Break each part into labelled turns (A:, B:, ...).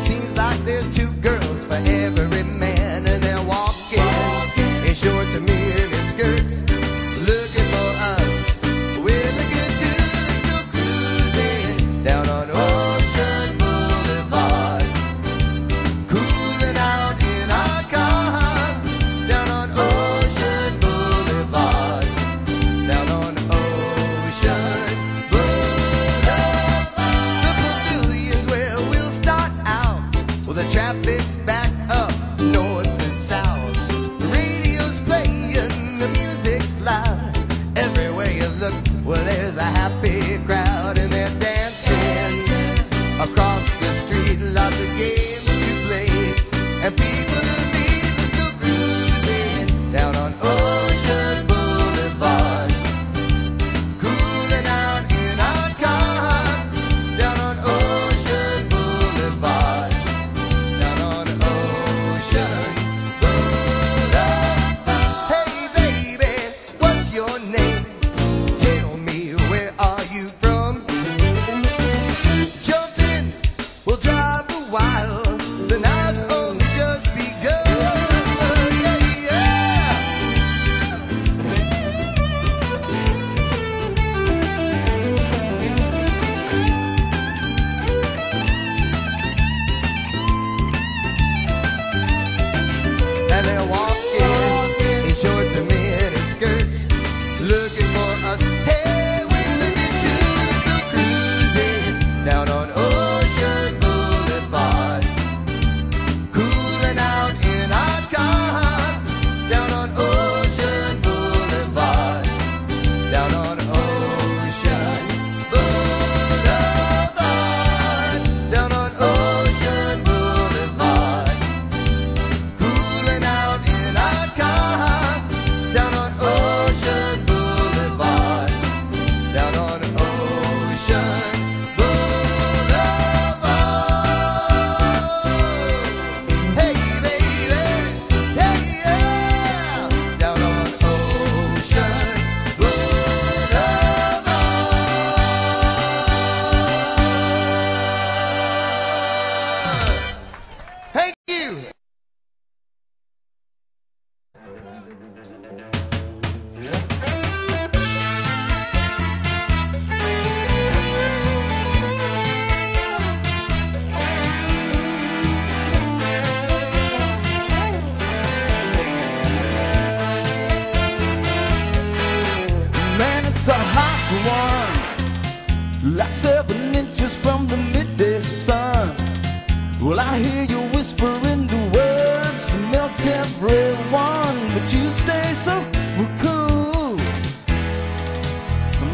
A: seems like there's two girls for every man. Traffic's back up north to south. The radio's playing, the music's loud. Everywhere you look, well, there's a happy crowd, and they're dancing across the street. Lots of games to play, and people while.
B: Inches from the midday sun. Well, I hear you whispering the words melt everyone, but you stay so cool.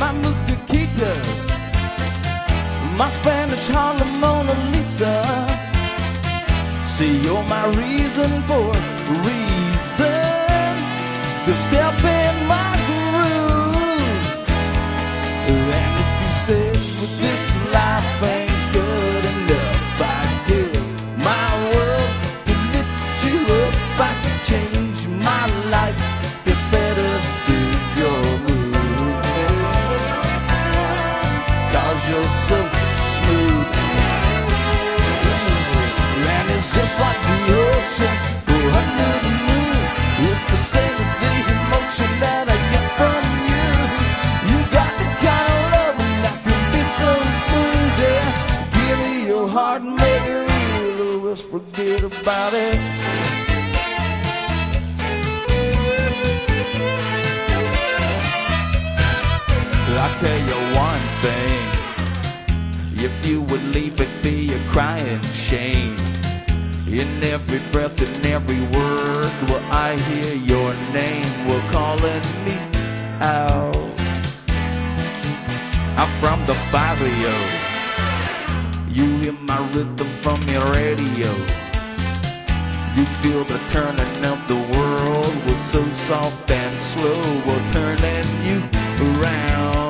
B: My Mucaquitas, my Spanish Harlem Mona Lisa. See, you're my reason for reason to step in my So smooth. Just like the ocean under the moon. It's the same as the emotion that I get from you. You got the kind of that can be so smooth. Give me your heart make it real, or forget about it. A crying shame. In every breath and every word, will I hear your name? Will calling me out. I'm from the barrio. You hear my rhythm from your radio. You feel the turning of the world was so soft and slow, we're turning you around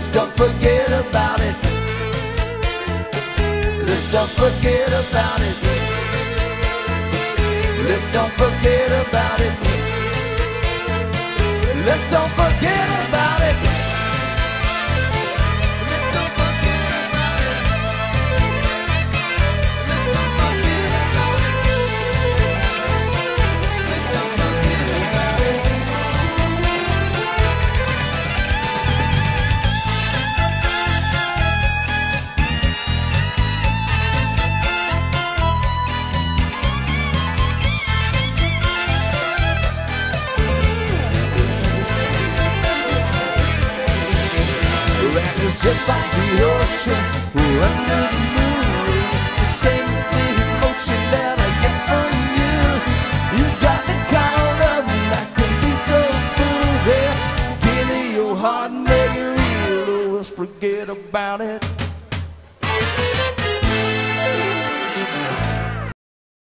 B: Let's
A: don't forget about it. Let's don't forget about it. Let's don't forget about it.
B: Like the ocean under the moon. The same thing, emotion that I get from you. You got the kind of that can be so smooth. Give me your heart and make it real. Let's forget about it.